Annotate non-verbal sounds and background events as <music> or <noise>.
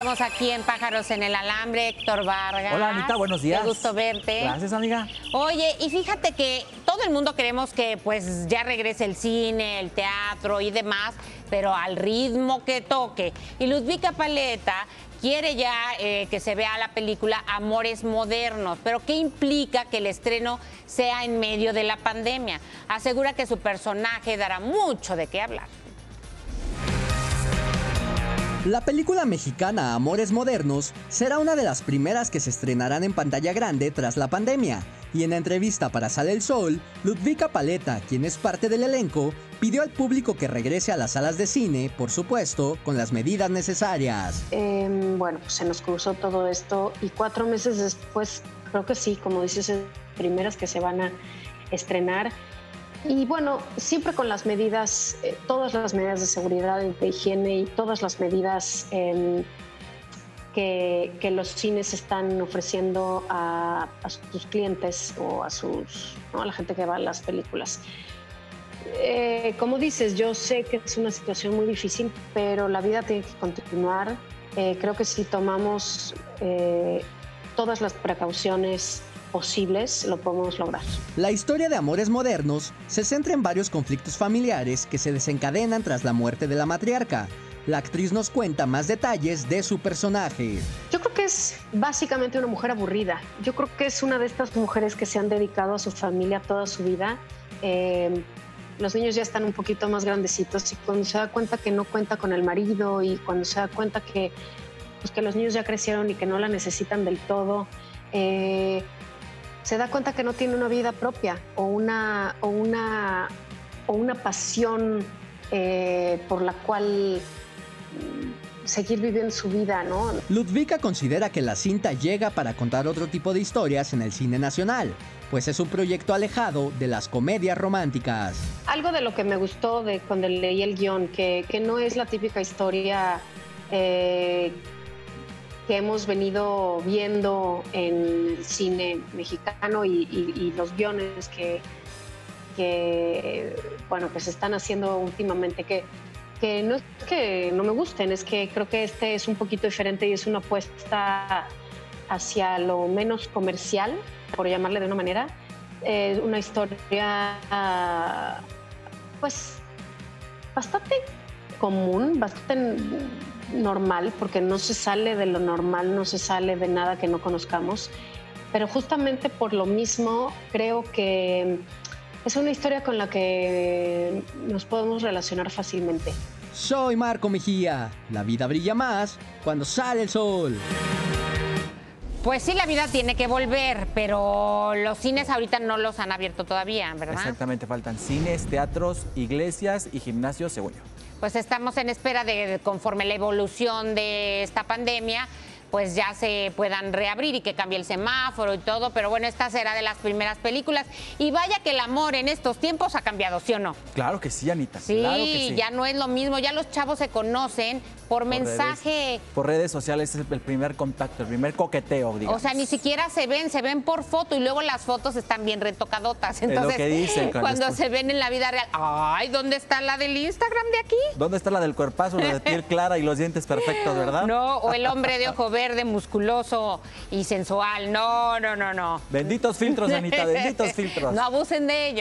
Estamos aquí en Pájaros en el Alambre, Héctor Vargas. Hola Anita, buenos días. Qué gusto verte. Gracias, amiga. Oye, y fíjate que todo el mundo queremos que pues ya regrese el cine, el teatro y demás, pero al ritmo que toque. Y Ludvika Paleta quiere ya eh, que se vea la película Amores Modernos, pero ¿qué implica que el estreno sea en medio de la pandemia? Asegura que su personaje dará mucho de qué hablar. La película mexicana Amores Modernos será una de las primeras que se estrenarán en pantalla grande tras la pandemia. Y en entrevista para Sale el Sol, Ludvika Paleta, quien es parte del elenco, pidió al público que regrese a las salas de cine, por supuesto, con las medidas necesarias. Eh, bueno, pues se nos cruzó todo esto y cuatro meses después, creo que sí, como dices, primeras que se van a estrenar. Y bueno, siempre con las medidas, eh, todas las medidas de seguridad de higiene y todas las medidas eh, que, que, los cines están ofreciendo a, sus clientes o a, sus, ¿no? a la gente que va a las películas. Eh, como dices, yo sé que es una situación muy difícil, pero la vida tiene que continuar. Eh, creo que si tomamos todas las precauciones posibles, lo podemos lograr. La historia de Amores Modernos se centra en varios conflictos familiares que se desencadenan tras la muerte de la matriarca. La actriz nos cuenta más detalles de su personaje. Yo creo que es básicamente una mujer aburrida. Yo creo que es una de estas mujeres que se han dedicado a su familia toda su vida. Eh, los niños ya están un poquito más grandecitos y cuando se da cuenta que no cuenta con el marido y cuando se da cuenta que, pues, que los niños ya crecieron y que no la necesitan del todo, eh, se da cuenta que no tiene una vida propia o una, o una, o una pasión eh, por la cual seguir viviendo su vida, ¿no? Ludvika considera que la cinta llega para contar otro tipo de historias en el cine nacional, pues es un proyecto alejado de las comedias románticas. Algo de lo que me gustó de cuando leí el guion, que, que no es la típica historia eh, que hemos venido viendo en el cine mexicano y, los guiones que, bueno, que se están haciendo últimamente, que que no es que no me gusten, es que creo que este es un poquito diferente y es una apuesta hacia lo menos comercial, por llamarle de una manera. Es una historia, pues, bastante común, bastante normal, porque no se sale de lo normal, no se sale de nada que no conozcamos. Pero justamente por lo mismo creo que es una historia con la que nos podemos relacionar fácilmente. Soy Marco Mejía. La vida brilla más cuando sale el sol. Pues sí, la vida tiene que volver, pero los cines ahorita no los han abierto todavía, ¿verdad? Exactamente, faltan cines, teatros, iglesias y gimnasios, según yo. Pues estamos en espera de, conforme la evolución de esta pandemia, pues ya se puedan reabrir y que cambie el semáforo y todo, pero bueno, esta será de las primeras películas. Y vaya que el amor en estos tiempos ha cambiado, ¿sí o no? Claro que sí, Anita. Sí, claro que sí. ya no es lo mismo, ya los chavos se conocen por, por mensaje. Redes, por redes sociales es el primer contacto, el primer coqueteo, digamos. O sea, ni siquiera se ven, se ven por foto y luego las fotos están bien retocadotas. Entonces, es lo que dicen, cuando esto... se ven en la vida real, ay, ¿dónde está la del Instagram de aquí? ¿Dónde está la del cuerpazo, la de piel clara y los dientes perfectos, <laughs> verdad? No, o el hombre de ojo <laughs> verde, musculoso y sensual. No, no, no, no. Benditos filtros, Anita, benditos <laughs> filtros. No abusen de ellos.